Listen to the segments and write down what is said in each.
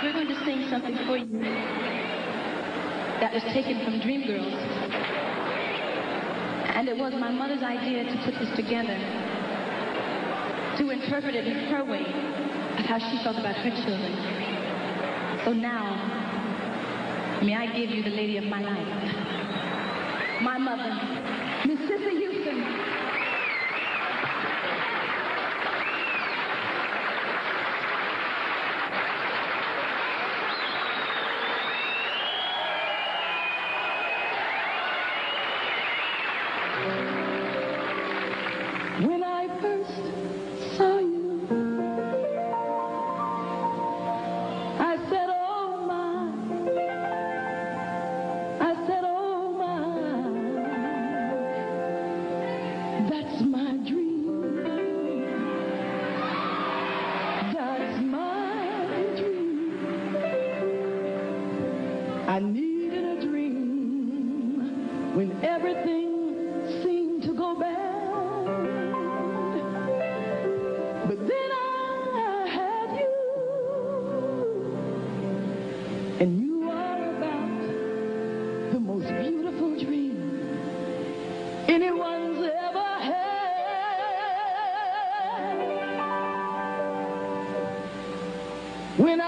We're going to sing something for you that was taken from Dreamgirls, And it was my mother's idea to put this together, to interpret it in her way of how she felt about her children. So now, may I give you the lady of my life, my mother. I needed a dream when everything seemed to go bad. But then I had you, and you are about the most beautiful dream anyone's ever had. When I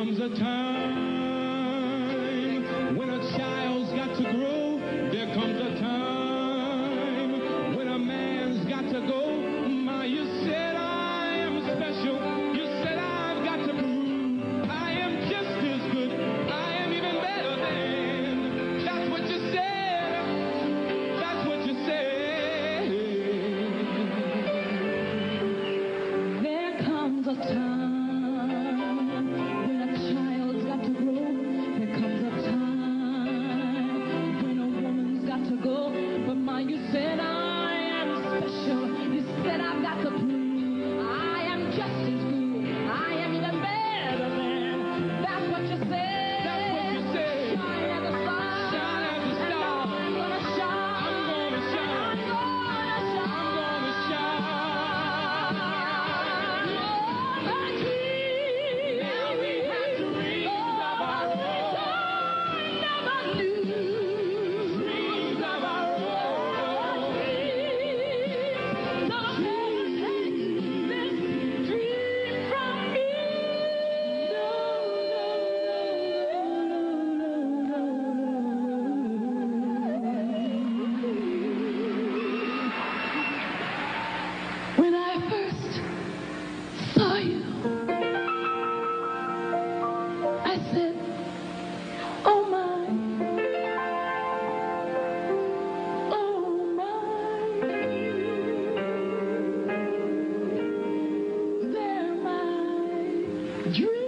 comes a time when a child's got to grow. There comes a Did you